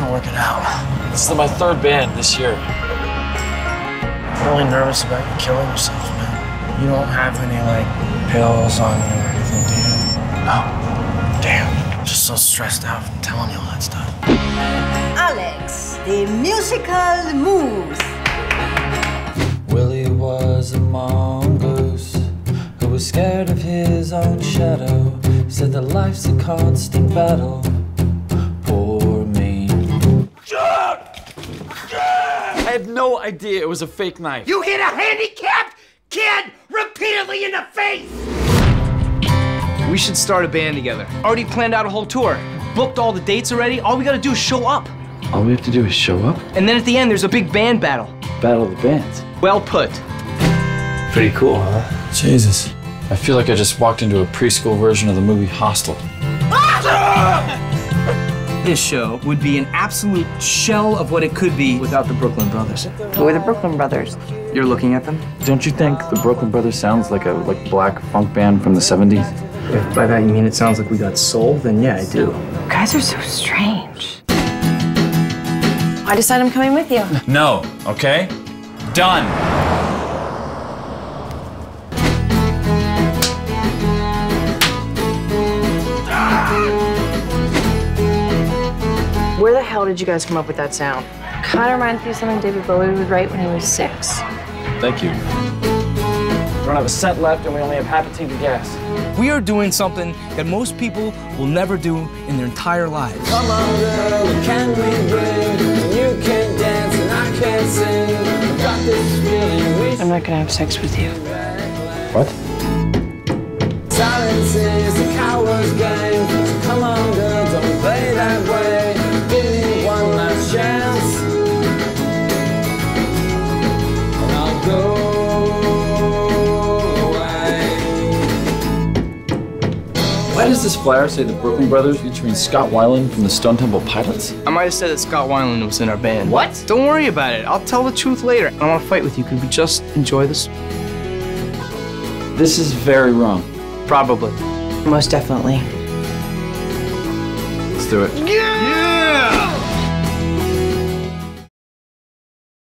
isn't working out. This is my third band this year. I'm really nervous about you killing yourself, man. You don't have any, like, pills on you or anything, do you? No. Damn. I'm just so stressed out from telling you all that stuff. Alex, the musical moves. Willie was a mongoose who was scared of his own shadow. Said that life's a constant battle. I had no idea it was a fake knife. You hit a handicapped kid repeatedly in the face! We should start a band together. Already planned out a whole tour. Booked all the dates already. All we gotta do is show up. All we have to do is show up, And then at the end, there's a big band battle. battle of the bands. Well put. Pretty cool, huh? Jesus. I feel like I just walked into a preschool version of the movie Hostel. This show would be an absolute shell of what it could be without the Brooklyn Brothers. Who are the Brooklyn Brothers? You're looking at them? Don't you think the Brooklyn Brothers sounds like a like black funk band from the 70s? If by that you mean it sounds like we got soul, then yeah, I do. You guys are so strange. I decide I'm coming with you. No, okay? Done. Where the hell did you guys come up with that sound? Kind of reminds me of something David Bowie would write when he was six. Thank you. We don't have a cent left and we only have half a tank of gas. We are doing something that most people will never do in their entire lives. Come on, girl, can we bring? You can't dance and I can't sing. I've got this feeling we I'm not gonna have sex with you. What? Silence does this flyer say the Brooklyn Brothers featuring Scott Weiland from the Stone Temple Pilots? I might have said that Scott Weiland was in our band. What? Don't worry about it. I'll tell the truth later. I don't want to fight with you. Could we just enjoy this? This is very wrong. Probably. Most definitely. Let's do it. Yeah!